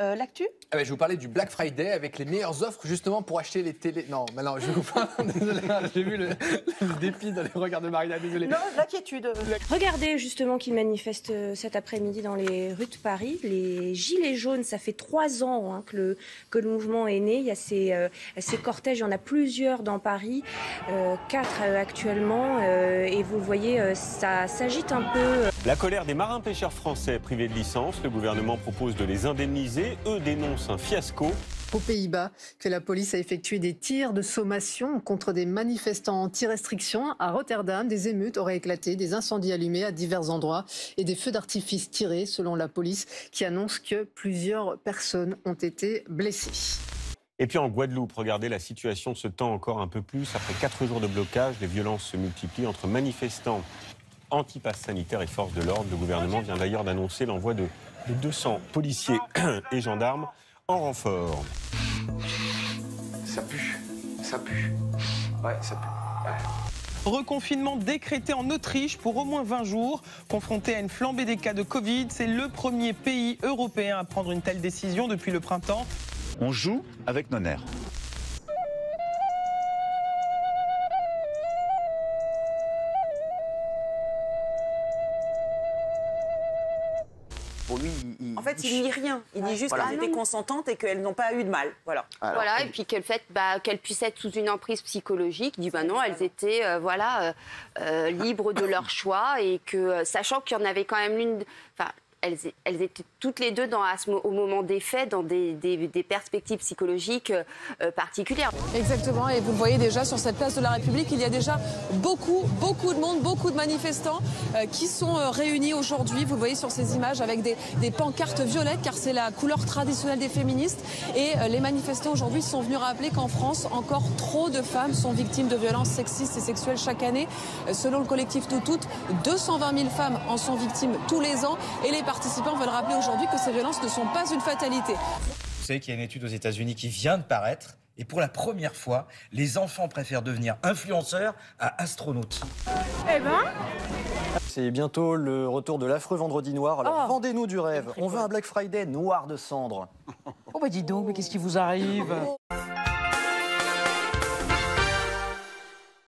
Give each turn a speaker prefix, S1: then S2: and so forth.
S1: Euh, L'actu?
S2: Ah bah, je vais vous parler du Black Friday avec les meilleures offres justement pour acheter les télés. Non, mais non, je vais vous parler. Désolé, j'ai vu le, le dépit dans les regards de Marina, désolé.
S1: Non, l'inquiétude.
S3: Regardez justement qu'ils manifestent euh, cet après-midi dans les rues de Paris. Les Gilets jaunes, ça fait trois ans hein, que, le, que le mouvement est né. Il y a ces, euh, ces cortèges, il y en a plusieurs dans Paris, euh, quatre euh, actuellement. euh, et vous le voyez, euh, ça s'agite un peu.
S4: La colère des marins-pêcheurs français privés de licence, le gouvernement propose de les indemniser. Eux dénoncent un fiasco.
S5: aux Pays-Bas que la police a effectué des tirs de sommation contre des manifestants anti-restriction. À Rotterdam, des émeutes auraient éclaté, des incendies allumés à divers endroits et des feux d'artifice tirés, selon la police, qui annonce que plusieurs personnes ont été blessées.
S4: Et puis en Guadeloupe, regardez, la situation se tend encore un peu plus. Après quatre jours de blocage, les violences se multiplient entre manifestants anti-pass sanitaire et forces de l'ordre. Le gouvernement vient d'ailleurs d'annoncer l'envoi de, de 200 policiers et gendarmes en renfort.
S6: Ça pue, ça pue. Ouais, ça pue. Ouais.
S7: Reconfinement décrété en Autriche pour au moins 20 jours. Confronté à une flambée des cas de Covid, c'est le premier pays européen à prendre une telle décision depuis le printemps.
S8: On joue avec nos nerfs.
S6: Pour lui, il, il-
S1: En fait, il nie rien. Il dit juste
S6: Voilà.
S1: qu'elles étaient consentantes et qu'elles n'ont pas eu de mal. Voilà.
S6: Alors
S9: voilà, et puis qu'elle fait, bah, qu'elles puissent être sous une emprise psychologique. Il dit bah non, elles étaient euh, voilà euh, euh, libres de leur choix et que sachant qu'il y en avait quand même l'une, enfin elles, étaient toutes les deux au moment des faits dans des, perspectives psychologiques euh, euh, particulières.
S10: Exactement, et vous le voyez déjà sur cette place de la République, il y a déjà beaucoup, beaucoup de monde, beaucoup de manifestants euh, qui sont réunis aujourd'hui. Vous voyez sur ces images avec des, pancartes violettes, car c'est la couleur traditionnelle des féministes. Et les manifestants aujourd'hui sont venus rappeler qu'en France, encore trop de femmes sont victimes de violences sexistes et sexuelles chaque année. Selon le collectif Tout Toutes, 220 000 femmes en sont victimes tous les ans. Et les participants veulent rappeler aujourd'hui que ces violences ne sont pas une fatalité.
S11: Vous savez qu'il y a une étude aux États-Unis qui vient de paraître. Et pour la première fois, les enfants préfèrent devenir influenceurs à astronautes.
S12: C'est bientôt le retour de l'affreux vendredi noir. Alors
S1: Oh.
S12: vendez-nous du rêve. On veut un Black Friday noir de cendre.
S13: Oh bah dis donc, mais qu'est-ce qui vous arrive?